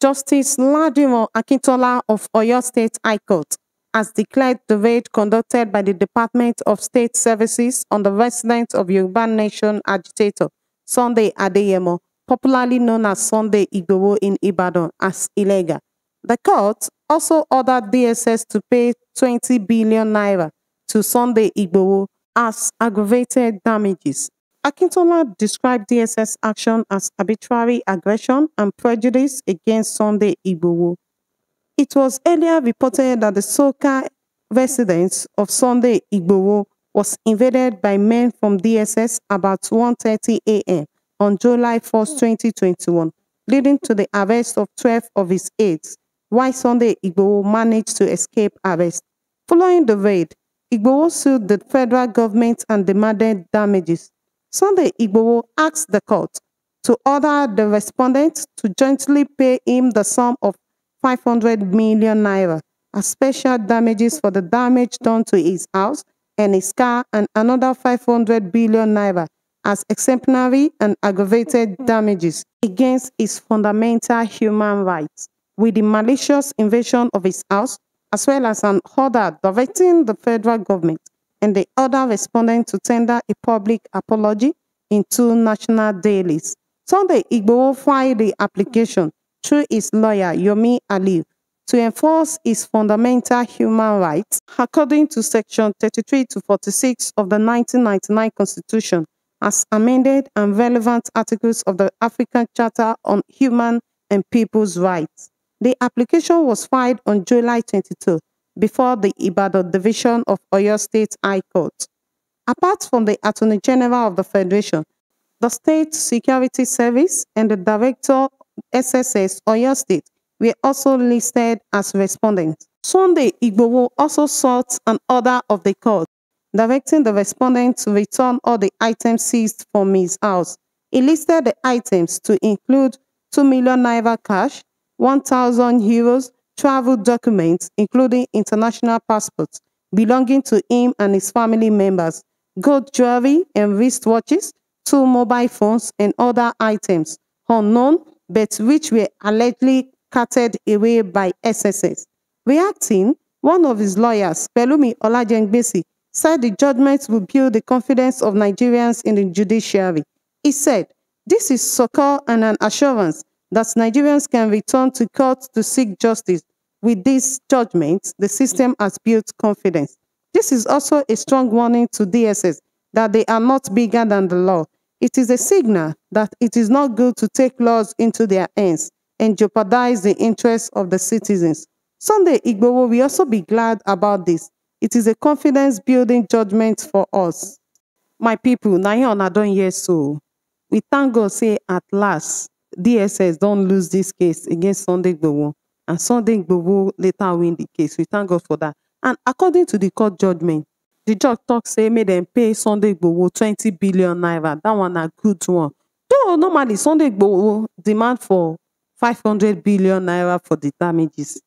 Justice Ladimo Akintola of Oyo State High Court has declared the raid conducted by the Department of State Services on the residence of Yoruba Nation agitator Sunday Adeyemo, popularly known as Sunday Igboho in Ibadan, as illegal. The court also ordered DSS to pay 20 billion naira to Sunday Igboho as aggravated damages. Akintola described DSS action as arbitrary aggression and prejudice against Sunday Igboho. It was earlier reported that the Soka residence of Sunday Igboho was invaded by men from DSS about 1.30 a.m. on July 1, 2021, leading to the arrest of 12 of his aides, while Sunday Igboho managed to escape arrest. Following the raid, Igboho sued the federal government and demanded damages. Sunday Igboho asked the court to order the respondent to jointly pay him the sum of 500 million naira as special damages for the damage done to his house and his car and another 500 billion naira as exemplary and aggravated damages against his fundamental human rights with the malicious invasion of his house as well as an order directing the federal government and the other respondent to tender a public apology in two national dailies. Sunday Igboho filed the application through his lawyer Yomi Aliyu to enforce his fundamental human rights according to section 33 to 46 of the 1999 Constitution as amended and relevant articles of the African Charter on Human and People's Rights. The application was filed on July 22 before the Ibadan Division of Oyo State High Court. Apart from the Attorney General of the Federation, the State Security Service and the Director SSS Oyo State were also listed as respondents. Sunday Igboho also sought an order of the court directing the respondent to return all the items seized from his house. He listed the items to include 2 million naira cash, 1,000 euros, travel documents, including international passports, belonging to him and his family members, gold jewelry and wristwatches, two mobile phones, and other items, unknown but which were allegedly carted away by SSS. Reacting, one of his lawyers, Pelumi Olajengbesi, said the judgment will build the confidence of Nigerians in the judiciary. He said, This is and an assurance that Nigerians can return to court to seek justice. With this judgment, the system has built confidence. This is also a strong warning to DSS that they are not bigger than the law. It is a signal that it is not good to take laws into their hands and jeopardize the interests of the citizens. Sunday Igboho will also be glad about this. It is a confidence building judgment for us. My people, now here on don't hear so. We thank God say at last DSS don't lose this case against Sunday Igboho and Sunday Igboho later win the case. We thank God for that. And according to the court judgment, the judge talk say make dem pay Sunday Igboho 20 billion naira. That one a good one. Though normally Sunday Igboho demand for 500 billion naira for the damages.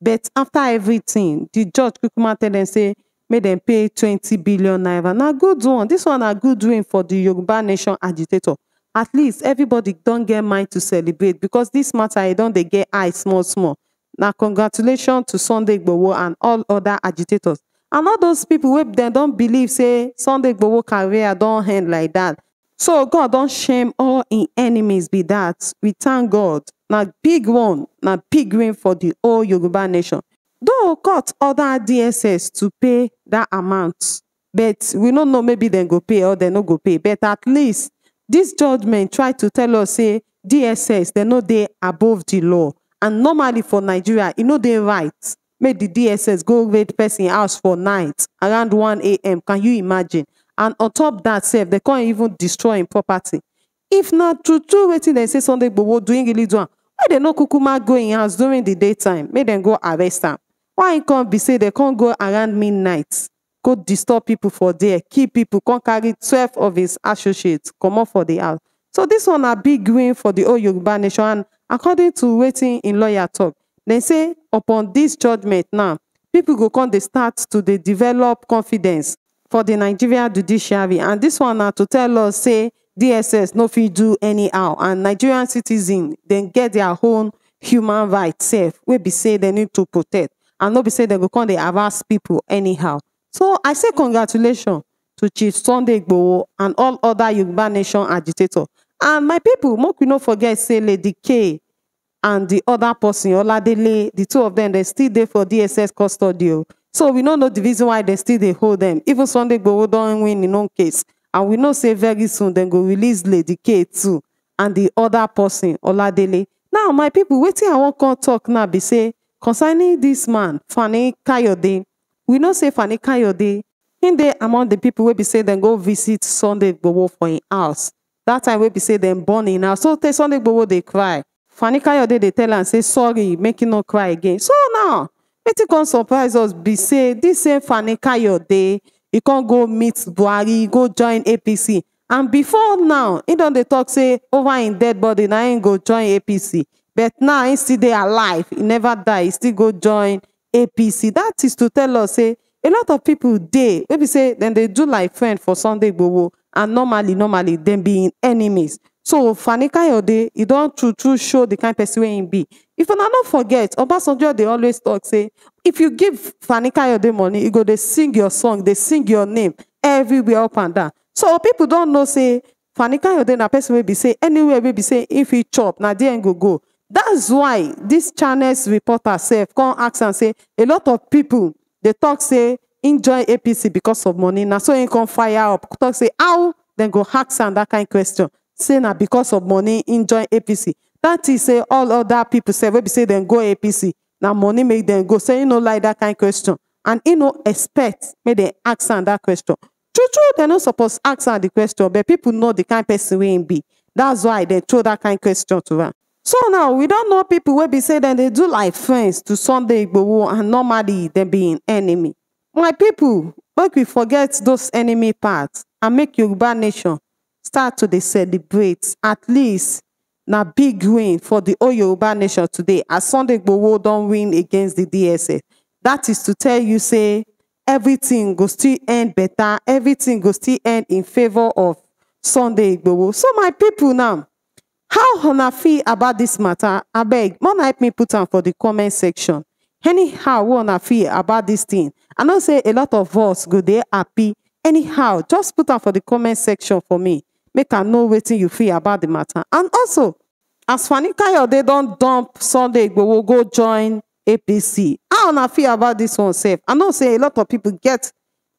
But after everything, the judge kukuma tell dem say make dem pay 20 billion naira. Na good one. This one a good win for the Yoruba Nation agitator. At least everybody don get mind to celebrate because this matter e don dey get eye small small. Na congratulations to Sunday Igboho and all other agitators. And all those people wey dem don believe say Sunday Igboho career don end like that. So God don shame all im enemies be that. We thank God. Na big one, na big win for the whole Yoruba nation. Though court order DSS to pay that amount, but we no know maybe dem go pay or dem no go pay. But at least this judgment try to tell us say DSS dem no dey above the law. And normally for Nigeria, e no dey right make the DSS go raid person house for night around 1 a.m. Can you imagine? And on top that sef, they can't even destroy im property. If na true true wetin dem say Sunday Igboho doing really do am, why dem no kukuma go im house during the daytime make dem go arrest am? Why e come be say dem come go around midnight go disturb people for there, kill people, come carry 12 of his associates comot for the house? So this one na big win for the whole Yoruba nation and according to waiting in lawyer talk, they say upon this judgment now, people go come dey start to dey develop confidence for the nigeria judiciary and this one na to tell us say dss no fit do anyhow and nigerian citizens then get their own human rights safe. We be say they need to protect and no be say they go come dey harass pipu anyhow. So I say congratulations to Chief Sunday Igboho and all other Yoruba nation agitators. And my pipu make we no forget say Lady K and the other person Oladele, the two of them dem still dey for DSS custody o. So we no know the reason why dem still dey hold them. Even Sunday Igboho don win im own case and we know say very soon dem go release Lady K too and the other person Oladele. Now my pipu wetin I wan come talk now be say concerning this man Fani Kayode, we know say Fani Kayode im dey among the people wey be say dem go visit Sunday Igboho for im house. That time wey be say dem born im house. So tey Sunday Igboho dey cry. Fani Kayode dey tell am say sorry make im no cry again. So now wetin come surprise us be say this same Fani Kayode e come go meet Buhari go join APC and before now im don dey talk say over im dead body na im go join APC but now im still dey alive e never die e still go join APC. Apc that is to tell us say a lot of people dey wey be say dem dey do like friend for Sunday Igboho and normally normally dem be im enemies. So Fani Kayode e don true true show the kind person im be. If una no forget Obasanjo dey always talk say if you give Fani Kayode money e go dey sing your song dey sing your name everywhere up and down. So people don know say Fani Kayode na person wey be say anywhere wey be say im fit chop na there go go. That's why this channels reporter sef come ask and say a lot of people they talk say enjoy APC because of money Now so im come fire up talk say how Then go ask and that kind of question say na because of money enjoy APC. That is say all other people say, be say then go APC Now money make dem go say you no like that kind of question and you no expect make they ask and that question. True true dem no suppose ask am the question but people know the kind of person im be. That's why they throw that kind question to am. So now we don know people wey be say dem dey do like friends to Sunday Igboho and normally dem be im enemy. My people make we forget those enemy parts and make Yoruba nation start to dey celebrate at least na big win for the whole Yoruba nation today as Sunday Igboho don win against the DSS. That is to tell you say everything go still end better, everything go still end in favour of Sunday Igboho. So my people now, how una feel about this matter? Abeg, una help me put am for the comment section. Anyhow wey una feel about this thing, I know say a lot of us go dey happy. Anyhow, just put am for the comment section for me. Make I know wetin you feel about the matter. And also, as Fani Kayode don dump Sunday Igboho go join APC, how una feel about this one sef? I know say a lot of people get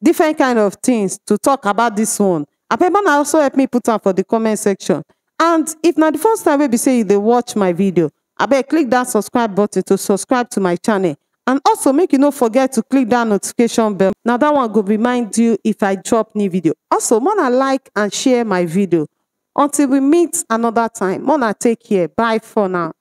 different kind of things to talk about this one. Abeg una also help me put am for the comment section. And if na the first time wey be say you watch my video, abeg click that subscribe button to subscribe to my channel. And also make you no forget to click that notification bell. Na that one go remind you if I drop new video. Also, una like and share my video. Until we meet another time, una take care. Bye for now.